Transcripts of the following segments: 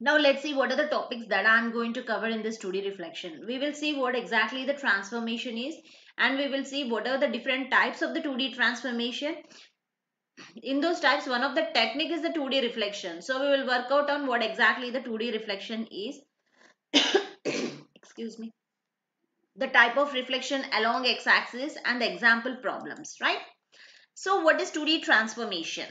Now let's see what are the topics that I'm going to cover in this 2D reflection. We will see what exactly the transformation is and we will see what are the different types of the 2D transformation. In those types, one of the technique is the 2D reflection. So we will work out on what exactly the 2D reflection is. Excuse me. The type of reflection along x-axis and the example problems, right? So what is 2D transformation?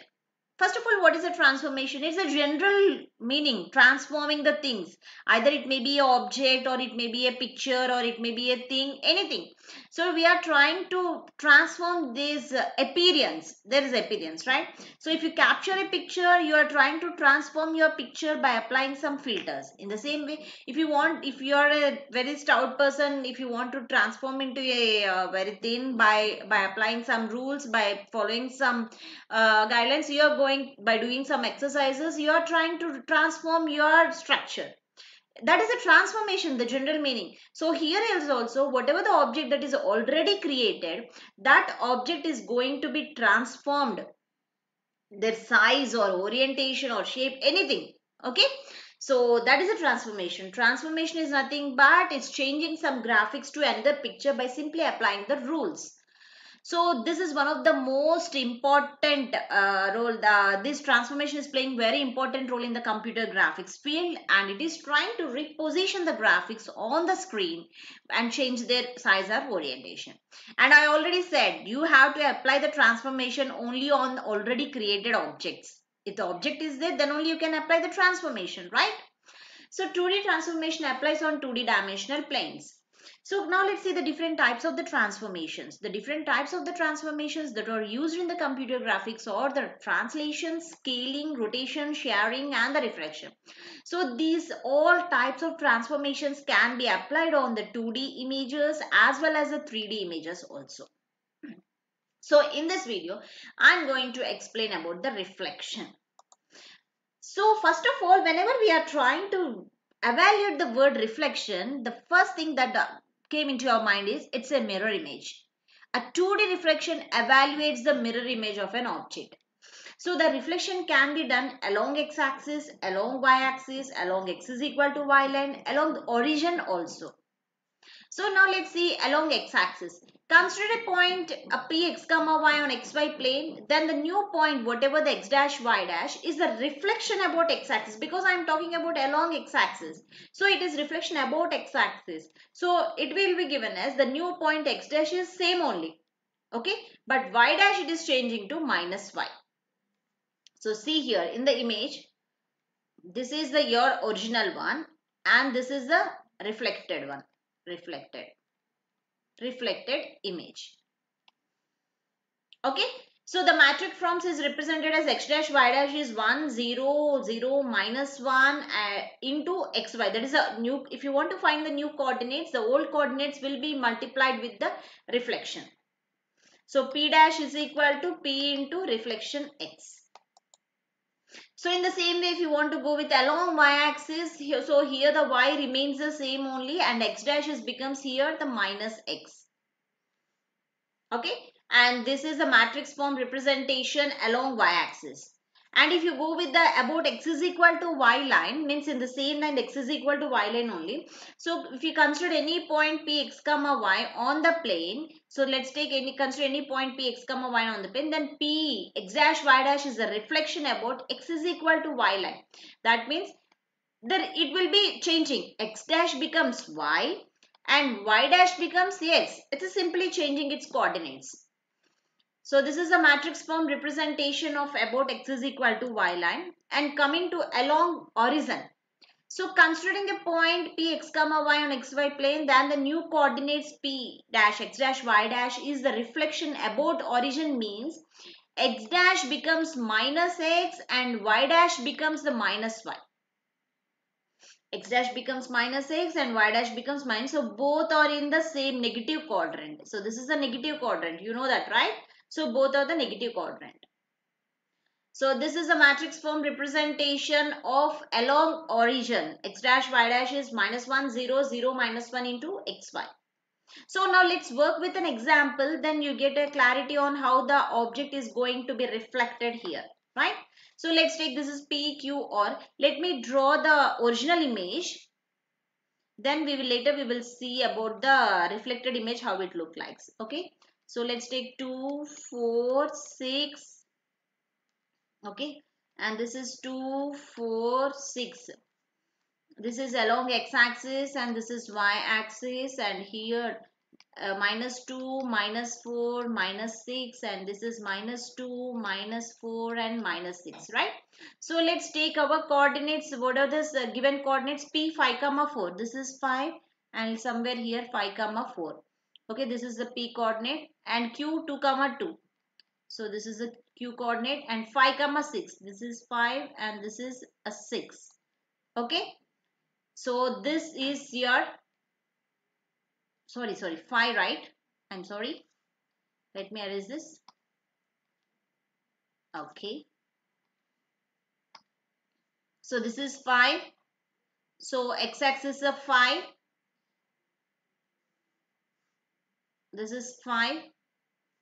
First of all, what is a transformation? It's a general meaning, transforming the things. Either it may be an object or it may be a picture or it may be a thing, anything. So we are trying to transform this appearance. There is appearance, right? So if you capture a picture, you are trying to transform your picture by applying some filters. In the same way, if you want, if you are a very stout person, if you want to transform into a uh, very thin by, by applying some rules, by following some uh, guidelines, you are going going by doing some exercises you are trying to transform your structure. That is a transformation the general meaning. So here is also whatever the object that is already created that object is going to be transformed. Their size or orientation or shape anything okay? So that is a transformation. Transformation is nothing but it's changing some graphics to another picture by simply applying the rules so this is one of the most important uh, role. The, this transformation is playing very important role in the computer graphics field and it is trying to reposition the graphics on the screen and change their size or orientation. And I already said you have to apply the transformation only on already created objects. If the object is there, then only you can apply the transformation, right? So 2D transformation applies on 2D dimensional planes. So now let's see the different types of the transformations. The different types of the transformations that are used in the computer graphics are the translation, scaling, rotation, shearing and the reflection. So these all types of transformations can be applied on the 2D images as well as the 3D images also. So in this video, I'm going to explain about the reflection. So first of all, whenever we are trying to evaluate the word reflection, the first thing that uh, came into your mind is it's a mirror image. A 2D reflection evaluates the mirror image of an object. So the reflection can be done along x-axis, along y-axis, along x is equal to y line, along the origin also. So now let's see along x-axis. Consider a point a px comma y on xy plane. Then the new point whatever the x dash y dash is the reflection about x-axis because I am talking about along x-axis. So it is reflection about x-axis. So it will be given as the new point x dash is same only. Okay. But y dash it is changing to minus y. So see here in the image. This is the your original one and this is the reflected one. Reflected reflected image. Okay. So the matrix forms is represented as x dash y dash is 1, 0, 0, minus 1 uh, into xy. That is a new, if you want to find the new coordinates, the old coordinates will be multiplied with the reflection. So p dash is equal to p into reflection x. So in the same way, if you want to go with along y-axis, so here the y remains the same only and x dash is becomes here the minus x. Okay. And this is the matrix form representation along y-axis. And if you go with the about x is equal to y line, means in the same line x is equal to y line only. So if you consider any point p x comma y on the plane, so let's take any consider any point p x comma y on the plane, then p x dash y dash is a reflection about x is equal to y line. That means that it will be changing. x dash becomes y and y dash becomes x. It is simply changing its coordinates. So this is a matrix form representation of about x is equal to y line and coming to along origin. So considering a point px comma y on xy plane then the new coordinates p dash x dash y dash is the reflection about origin means x dash becomes minus x and y dash becomes the minus y. x dash becomes minus x and y dash becomes minus. So both are in the same negative quadrant. So this is the negative quadrant. You know that right? So both are the negative quadrant. So this is a matrix form representation of along origin. x dash y dash is minus 1, 0, 0, minus 1 into xy. So now let's work with an example. Then you get a clarity on how the object is going to be reflected here. Right? So let's take this is P, Q or let me draw the original image. Then we will later we will see about the reflected image how it look like. Okay. So let's take 2, 4, 6. Okay. And this is 2, 4, 6 this is along x-axis and this is y-axis and here uh, minus 2 minus 4 minus 6 and this is minus 2 minus 4 and minus 6 right? So let's take our coordinates. What are this uh, given coordinates? P 5 comma 4 this is 5 and somewhere here 5 comma 4 okay this is the p coordinate and q 2 comma 2 so this is the q coordinate and 5 comma 6 this is 5 and this is a 6 okay? So this is your sorry sorry 5 right? I'm sorry. Let me erase this. Okay. So this is 5 so x-axis of 5 this is 5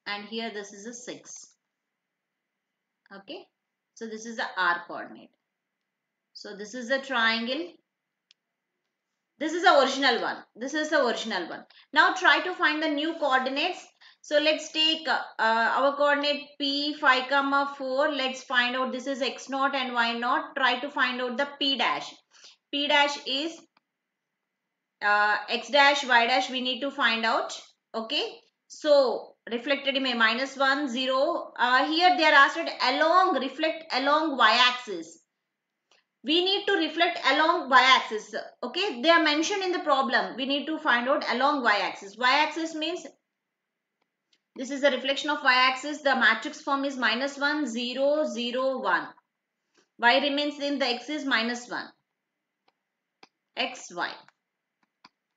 and here this is a 6 okay so this is the r coordinate so this is the triangle this is the original one. This is the original one. Now try to find the new coordinates. So let's take uh, our coordinate P 5 comma 4. Let's find out this is X naught and Y naught. Try to find out the P dash. P dash is uh, X dash, Y dash we need to find out. Okay. So reflected image minus 1, 0. Uh, here they are asked along, reflect along Y axis we need to reflect along y-axis okay? They are mentioned in the problem. We need to find out along y-axis. Y-axis means this is a reflection of y-axis. The matrix form is minus 1 0 0 1 y remains in the x is minus 1 x y.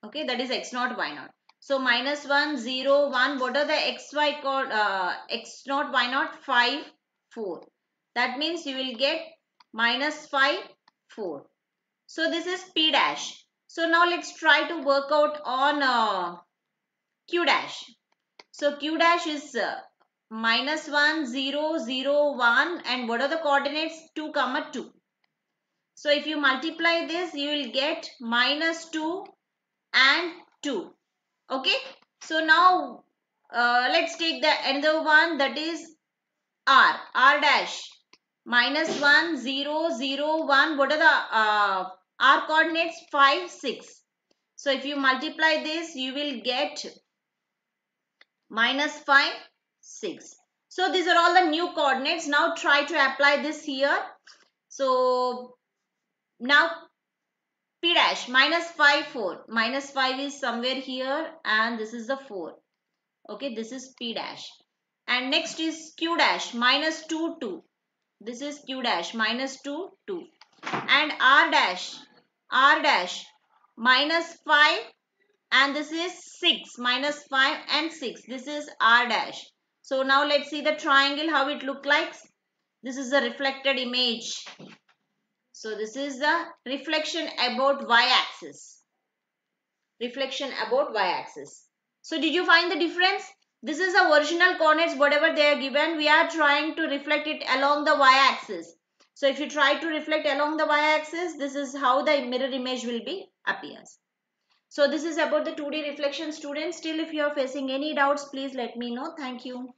Okay? That is x naught y naught so minus 1 0 1 what are the x y called uh, x naught y naught 5 4 that means you will get minus 5 4. So this is P dash. So now let's try to work out on uh, Q dash. So Q dash is uh, minus 1, 0, 0, 1 and what are the coordinates? 2, comma 2. So if you multiply this, you will get minus 2 and 2. Okay. So now uh, let's take the another one that is R. R dash minus 1, 0, 0, 1. What are the uh, R coordinates? 5, 6. So if you multiply this, you will get minus 5, 6. So these are all the new coordinates. Now try to apply this here. So now P dash minus 5, 4. Minus 5 is somewhere here and this is the 4. Okay, this is P dash. And next is Q dash minus 2, 2. This is Q dash minus 2, 2. And R dash, R dash minus 5 and this is 6 minus 5 and 6. This is R dash. So now let's see the triangle how it looks like. This is the reflected image. So this is the reflection about y-axis. Reflection about y-axis. So did you find the difference? This is the original coordinates, whatever they are given. We are trying to reflect it along the y-axis. So if you try to reflect along the y-axis, this is how the mirror image will be appears. So this is about the 2D reflection students. Still if you are facing any doubts, please let me know. Thank you.